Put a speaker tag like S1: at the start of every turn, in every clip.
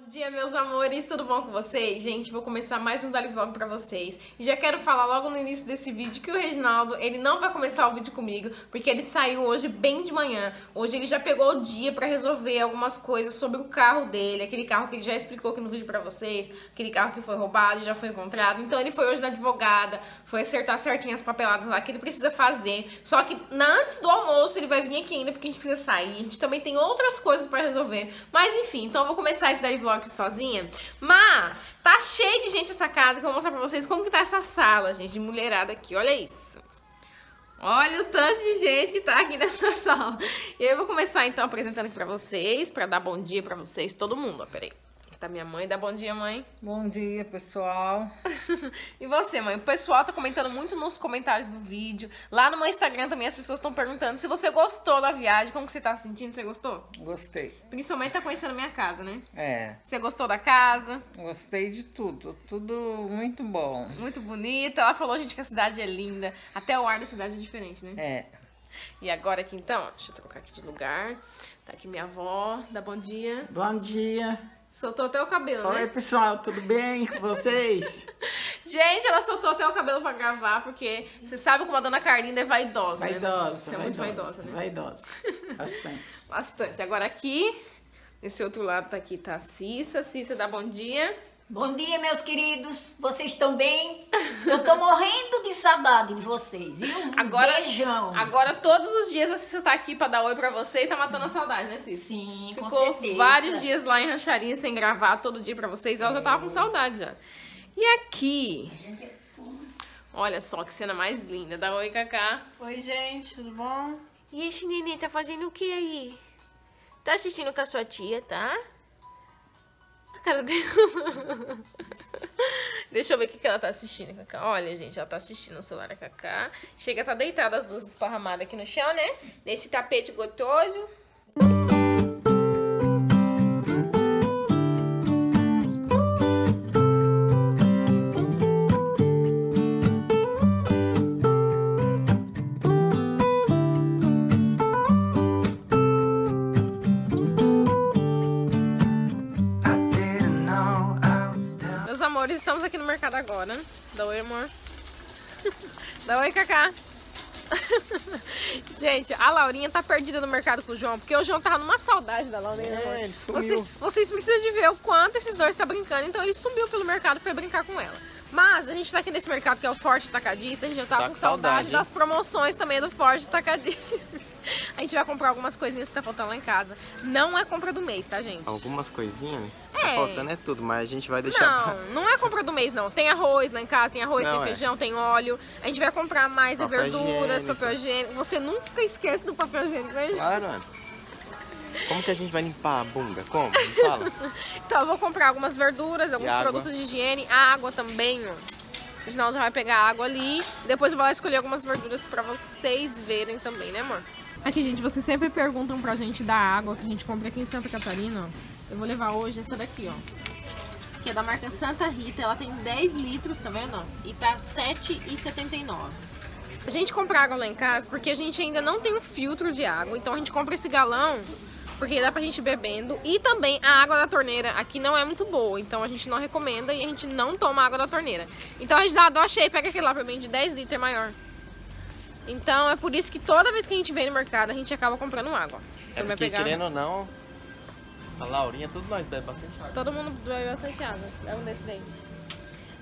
S1: Bom dia, meus amores, tudo bom com vocês? Gente, vou começar mais um Dali Vlog pra vocês. E já quero falar logo no início desse vídeo que o Reginaldo, ele não vai começar o vídeo comigo, porque ele saiu hoje bem de manhã. Hoje ele já pegou o dia pra resolver algumas coisas sobre o carro dele, aquele carro que ele já explicou aqui no vídeo pra vocês, aquele carro que foi roubado e já foi encontrado. Então ele foi hoje na advogada, foi acertar certinho as papeladas lá que ele precisa fazer. Só que antes do almoço ele vai vir aqui ainda, porque a gente precisa sair. A gente também tem outras coisas pra resolver. Mas enfim, então eu vou começar esse Dali Vlog aqui sozinha. Mas tá cheio de gente essa casa que eu vou mostrar pra vocês como que tá essa sala, gente, de mulherada aqui. Olha isso. Olha o tanto de gente que tá aqui nessa sala. E eu vou começar então apresentando aqui pra vocês, pra dar bom dia pra vocês, todo mundo. Ó, peraí. Aqui tá minha mãe. Dá bom dia, mãe.
S2: Bom dia, pessoal.
S1: e você, mãe? O pessoal tá comentando muito nos comentários do vídeo. Lá no meu Instagram também as pessoas estão perguntando se você gostou da viagem, como que você tá se sentindo? Você gostou?
S2: Gostei.
S1: Principalmente tá conhecendo a minha casa, né?
S2: É.
S1: Você gostou da casa?
S2: Gostei de tudo. Tudo muito bom.
S1: Muito bonita. Ela falou, gente, que a cidade é linda. Até o ar da cidade é diferente, né?
S2: É.
S1: E agora aqui então, ó, deixa eu trocar aqui de lugar. Tá aqui minha avó. Dá bom dia.
S3: Bom dia.
S1: Soltou até o cabelo, né?
S3: Oi, pessoal, tudo bem com vocês?
S1: Gente, ela soltou até o cabelo pra gravar, porque você sabe como a dona Carlinda é vaidosa, né?
S3: Vaidosa,
S1: Você é
S3: vaidosa,
S1: muito vaidosa, né?
S3: vaidosa. Bastante.
S1: Bastante. Agora aqui, desse outro lado tá aqui, tá a Cissa. Cissa, dá bom dia.
S4: Bom dia, meus queridos. Vocês estão bem? Eu tô morrendo de saudade de vocês, viu? Um
S1: Agora,
S4: beijão.
S1: Agora, todos os dias a Cissa tá aqui pra dar oi pra você e tá matando a saudade, né, Cissa?
S4: Sim, com
S1: Ficou
S4: certeza.
S1: vários dias lá em Rancharia sem gravar todo dia pra vocês. Ela já tava com saudade já. E aqui... Olha só que cena mais linda. Dá oi, Cacá.
S5: Oi, gente, tudo bom?
S1: E esse neném tá fazendo o que aí? Tá assistindo com a sua tia, tá? A cara dela. Deixa eu ver o que, que ela tá assistindo, Cacá. Olha, gente, ela tá assistindo o celular da Cacá. Chega, tá deitada as duas esparramadas aqui no chão, né? Nesse tapete gotoso. Aqui no mercado agora. Dá oi, amor. Dá oi, Cacá. Gente, a Laurinha tá perdida no mercado com o João, porque o João tava numa saudade da Laurinha. né?
S3: É, ele sumiu.
S1: Você- vocês precisam de ver o quanto esses dois estão brincando, então ele subiu pelo mercado foi brincar com ela. Mas a gente tá aqui nesse mercado que é o Forte Atacadista, a gente já tava
S6: Tá
S1: com saudade,
S6: saudade,
S1: das promoções também do Forte Atacadista. A gente vai comprar algumas coisinhas que tá faltando lá em casa. Não é compra do mês, tá, gente?
S6: Algumas coisinhas, né?
S1: É.
S6: Tá faltando é tudo, mas a gente vai deixar.
S1: Não, não é compra do mês, não. Tem arroz lá em casa, tem arroz,
S6: Não,
S1: tem
S6: é.
S1: feijão, tem óleo. A gente vai comprar mais
S6: Papel
S1: verduras,
S6: higiênico.
S1: papel higiênico. Você nunca esquece do papel higiênico, né? gente?
S6: Claro, mano. Como que a gente vai limpar a bunda? Como? Me fala.
S1: Então eu vou comprar algumas verduras, alguns produtos de higiene, água também, ó. O já vai pegar água ali. Depois eu vou lá escolher algumas verduras pra vocês verem também, né, amor? Aqui, gente, vocês sempre perguntam pra gente da água que a gente compra aqui em Santa Catarina. Eu vou levar hoje essa daqui, ó. Que é da marca Santa Rita. Ela tem 10 litros, tá vendo? E tá R$ 7,79. A gente compra água lá em casa porque a gente ainda não tem um filtro de água. Então a gente compra esse galão porque dá pra gente bebendo. E também a água da torneira aqui não é muito boa. Então a gente não recomenda e a gente não toma água da torneira. Então a gente dá, achei, pega aquele lá pra mim de 10 litros, é maior. Então é por isso que toda vez que a gente vem no mercado a gente acaba comprando água.
S6: É porque,
S1: pegar-
S6: querendo ou não, a Laurinha, tudo nós bebe bastante água.
S1: Todo mundo bebe bastante água. É um desse daí.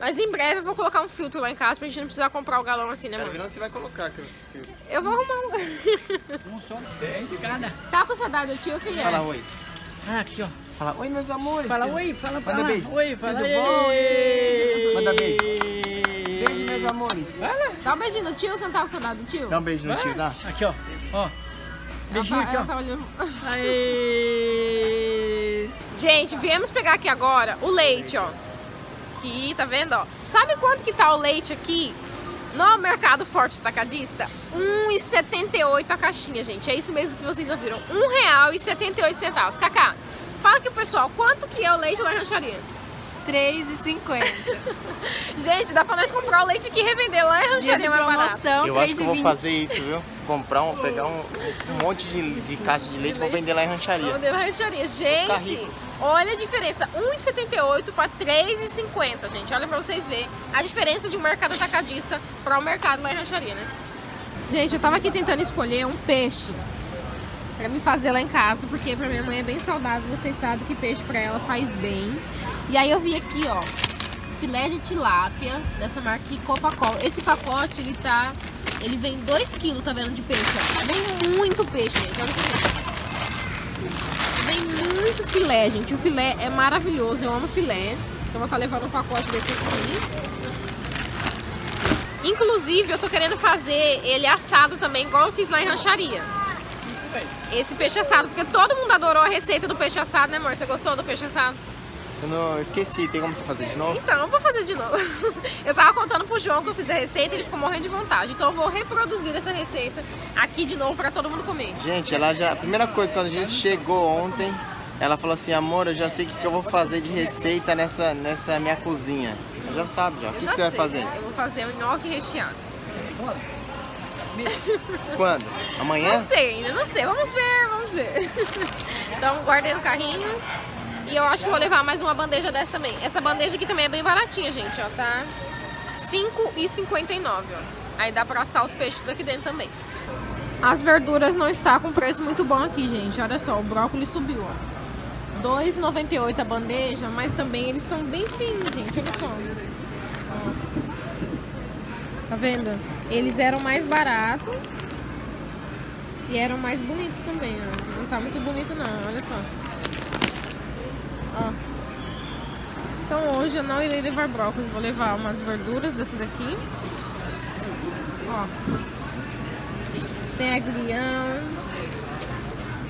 S1: Mas em breve eu vou colocar um filtro lá em casa pra gente não precisar comprar o galão assim, né, mano?
S6: onde você vai colocar aquele filtro.
S1: Eu vou arrumar um lugar. Tá com saudade do tio, filha?
S6: Fala oi.
S3: Ah, aqui, ó.
S6: Fala oi, meus amores.
S3: Fala oi, fala pra
S6: Manda
S3: lá.
S6: beijo.
S3: Oi, fala
S6: Tudo bom? Manda beijo meus amores.
S1: Dá um beijinho no tio, sentar não tá com saudade do tio?
S6: Dá um beijo no tio, é? dá.
S3: Aqui, ó. Ó. Beijinho
S1: tá-
S3: aqui,
S1: tá
S3: ó. Aê!
S1: Gente, viemos pegar aqui agora o leite, ó. Aqui, tá vendo, ó? Sabe quanto que tá o leite aqui? No Mercado Forte Tacadista, 1,78 a caixinha, gente. É isso mesmo que vocês ouviram, R$1,78. Cacá, fala aqui pro pessoal, quanto que é o leite na lancharia?
S5: 3,50.
S1: Gente, dá pra nós comprar o leite que revender lá em rancheria
S5: é
S1: mais barato.
S6: Eu acho que eu vou fazer isso, viu? Comprar um, pegar um, um monte de, de caixa de leite e vou vender lá em rancharia.
S1: Vou vender lá em
S6: rancharia.
S1: Gente, olha a diferença. 1,78 para 3,50, gente. Olha pra vocês verem a diferença de um mercado atacadista para o um mercado lá rancheria rancharia, né? Gente, eu tava aqui tentando escolher um peixe pra me fazer lá em casa, porque pra minha mãe é bem saudável, vocês sabem que peixe pra ela faz bem. E aí eu vi aqui, ó, filé de tilápia, dessa marca aqui, Coca-Cola. Esse pacote, ele tá, ele vem 2 kg, tá vendo, de peixe, ó. Vem muito peixe, gente, olha isso Vem muito filé, gente. O filé é maravilhoso, eu amo filé. Então vou estar levando um pacote desse aqui. Inclusive, eu tô querendo fazer ele assado também, igual eu fiz lá em rancharia. Esse peixe assado, porque todo mundo adorou a receita do peixe assado, né amor? Você gostou do peixe assado?
S6: Eu não esqueci, tem como você fazer de novo?
S1: Então, eu vou fazer de novo. Eu tava contando pro João que eu fiz a receita e ele ficou morrendo de vontade. Então eu vou reproduzir essa receita aqui de novo pra todo mundo comer.
S6: Gente, ela já. A primeira coisa, quando a gente chegou ontem, ela falou assim, amor, eu já sei o que, que eu vou fazer de receita nessa, nessa minha cozinha. Ela já sabe já. O que, que você vai
S1: sei,
S6: fazer?
S1: Eu vou fazer o nhoque recheado.
S6: Quando? Amanhã?
S1: Não sei ainda, não sei. Vamos ver, vamos ver. Então guardei no carrinho. E eu acho que vou levar mais uma bandeja dessa também. Essa bandeja aqui também é bem baratinha, gente, ó, tá? R$5,59, ó. Aí dá pra assar os peixes daqui dentro também. As verduras não está com preço muito bom aqui, gente. Olha só, o brócolis subiu, ó. R$2,98 a bandeja, mas também eles estão bem finos, gente. Olha só. Tá vendo? Eles eram mais baratos e eram mais bonitos também, ó. Não tá muito bonito não, olha só. Ó. Então hoje eu não irei levar brócolis, vou levar umas verduras dessas daqui. Ó. Tem agrião.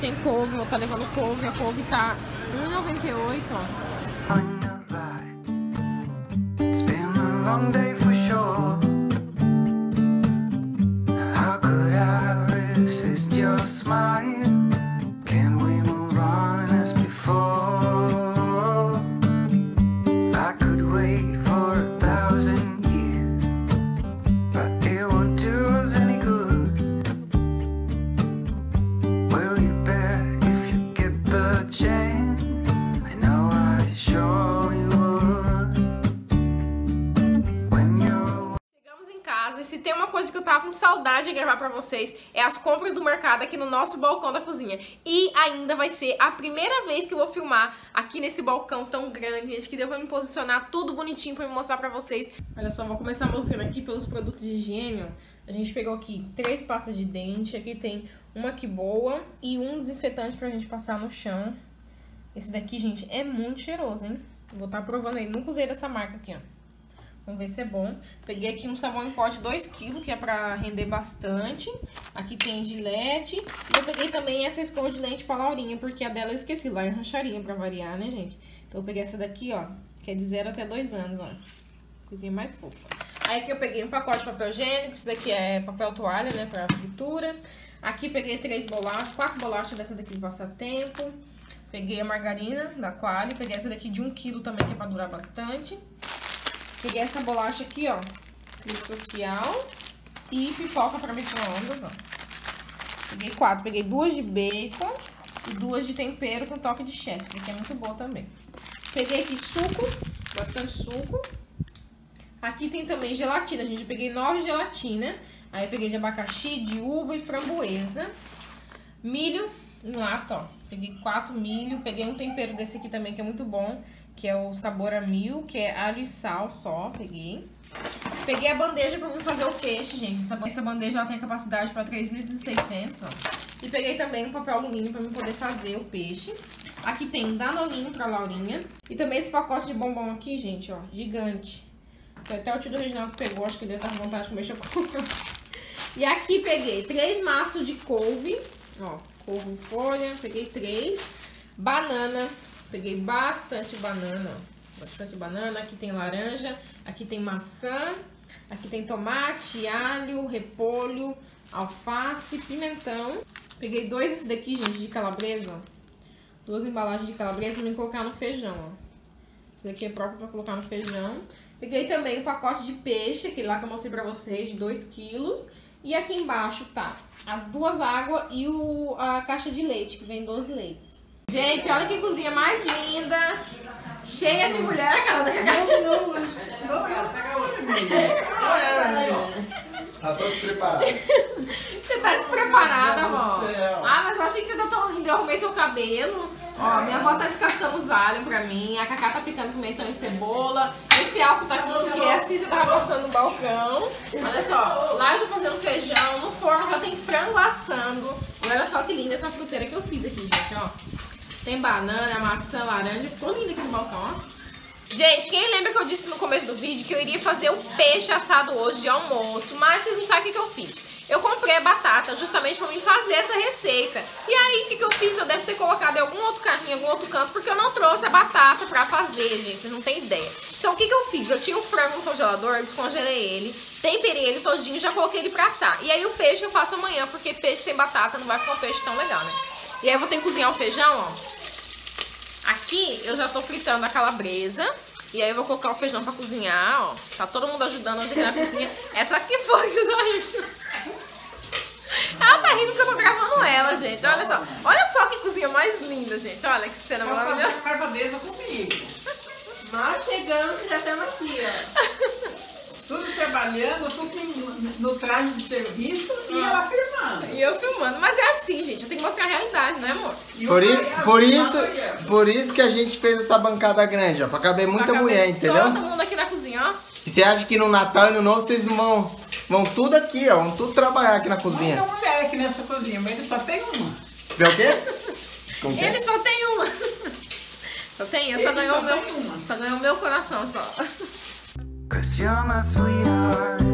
S1: Tem couve, vou estar levando couve. A couve tá R$1,98, ó.
S7: It's been a long day for
S1: de gravar pra vocês é as compras do mercado aqui no nosso balcão da cozinha. E ainda vai ser a primeira vez que eu vou filmar aqui nesse balcão tão grande, gente, que deu pra me posicionar tudo bonitinho pra me mostrar pra vocês. Olha só, vou começar mostrando aqui pelos produtos de higiene. A gente pegou aqui três pastas de dente, aqui tem uma que boa e um desinfetante pra gente passar no chão. Esse daqui, gente, é muito cheiroso, hein? Vou estar provando ele. Nunca usei dessa marca aqui, ó. Vamos ver se é bom. Peguei aqui um sabão em pó de 2kg, que é pra render bastante. Aqui tem gilete. E eu peguei também essa escova de dente pra Laurinha, porque a dela eu esqueci lá em rancharia, pra variar, né, gente? Então eu peguei essa daqui, ó, que é de 0 até 2 anos, ó. Coisinha mais fofa. Aí aqui eu peguei um pacote de papel higiênico, isso daqui é papel toalha, né, pra fritura. Aqui peguei três bolachas, quatro bolachas dessa daqui de passar tempo. Peguei a margarina da Quali, peguei essa daqui de 1 kg também, que é pra durar bastante. Peguei essa bolacha aqui, ó, Cris social e pipoca pra micro-ondas, ó. Peguei quatro, peguei duas de bacon e duas de tempero com toque de chefe. Essa aqui é muito boa também. Peguei aqui suco, bastante suco. Aqui tem também gelatina, gente. Eu peguei nove gelatina. Aí peguei de abacaxi, de uva e framboesa. Milho em lata, ó. Peguei quatro milho. Peguei um tempero desse aqui também, que é muito bom. Que é o sabor a mil, que é alho e sal só. Peguei. Peguei a bandeja pra mim fazer o peixe, gente. Essa, essa bandeja ela tem capacidade pra 3.600, ó. E peguei também um papel alumínio pra mim poder fazer o peixe. Aqui tem um danolinho pra Laurinha. E também esse pacote de bombom aqui, gente, ó. Gigante. Até o tio do Reginaldo pegou, acho que ele deve com vontade de comer chocolate. E aqui peguei três maços de couve, ó, couve em folha, peguei três. Banana, peguei bastante banana, bastante banana. Aqui tem laranja, aqui tem maçã, aqui tem tomate, alho, repolho, alface, pimentão. Peguei dois esse daqui, gente, de calabresa. Duas embalagens de calabresa pra colocar no feijão, ó. Esse daqui é próprio pra colocar no feijão. Peguei também um pacote de peixe, aquele lá que eu mostrei pra vocês, de 2 quilos. E aqui embaixo tá as duas águas e o, a caixa de leite, que vem 12 leites. Gente, olha que cozinha mais linda. Cheia de mulher, a cara da Cacá.
S6: Tá todo preparado.
S1: Você tá despreparada,
S6: Meu Deus
S1: amor.
S6: do céu.
S1: Ah, mas eu achei que você tá tão linda. Eu arrumei seu cabelo. Ó, minha avó tá descascando os alhos pra mim. A Cacá tá picando pimentão e cebola. Esse álcool tá aqui porque assim você tava passando no balcão. Olha só, lá eu tô fazendo feijão. No forno já tem frango assando. Olha só que linda essa fruteira que eu fiz aqui, gente, ó. Tem banana, maçã, laranja. Ficou linda aqui no balcão, ó. Gente, quem lembra que eu disse no começo do vídeo que eu iria fazer o peixe assado hoje de almoço, mas vocês não sabem o que, que eu fiz. Eu comprei a batata justamente pra mim fazer essa receita. E aí, o que, que eu fiz? Eu devo ter colocado em algum outro carrinho, em algum outro canto, porque eu não trouxe a batata pra fazer, gente. Vocês não têm ideia. Então, o que, que eu fiz? Eu tinha o frango no congelador, descongelei ele, temperei ele todinho já coloquei ele pra assar. E aí, o peixe eu faço amanhã, porque peixe sem batata não vai ficar um peixe tão legal, né? E aí, eu vou ter que cozinhar o feijão, ó. Aqui eu já tô fritando a calabresa. E aí eu vou colocar o feijão pra cozinhar, ó. Tá todo mundo ajudando hoje aqui na cozinha. Essa aqui foi tá rindo. Ela tá rindo porque eu tô gravando ela, gente. Olha só. Olha só que cozinha mais linda, gente. Olha que cena maravilhosa.
S8: carvadeza comigo.
S5: Nós chegamos e já estamos aqui, ó.
S8: Tudo trabalhando, tudo no traje de serviço e ela firmando.
S1: E eu filmando. Mas é assim, gente. Eu tenho que mostrar a realidade, né, amor?
S8: E o
S6: Por, i-
S8: Maria-
S6: por isso, por isso que a gente fez essa bancada grande, ó. Pra caber muita
S1: Pra caber
S6: mulher, entendeu?
S1: Todo mundo aqui na cozinha, ó.
S6: E você acha que no Natal e no Novo vocês não vão. Vão tudo aqui, ó. Vão tudo trabalhar aqui na cozinha.
S8: Muita mulher aqui nessa cozinha, mas ele só tem uma.
S6: Vê o quê? Como que é?
S1: Ele só tem uma. Só tem, eu só
S8: Ele
S1: ganhou
S8: só
S1: o meu.
S8: tem uma.
S1: Só ganhou o meu coração só.
S7: Cause you're my sweetheart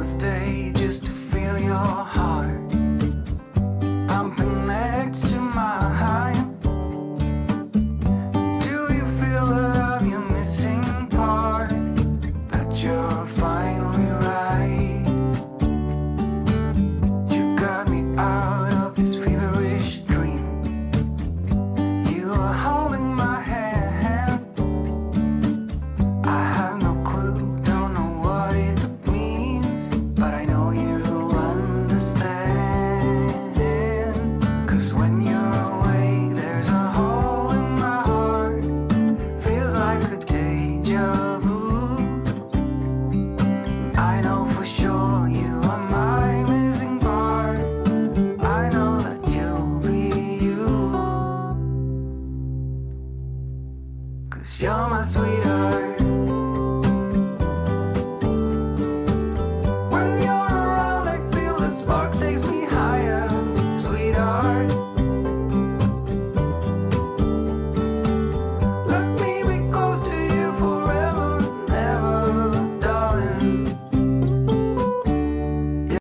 S7: was dead. You're my sweetheart.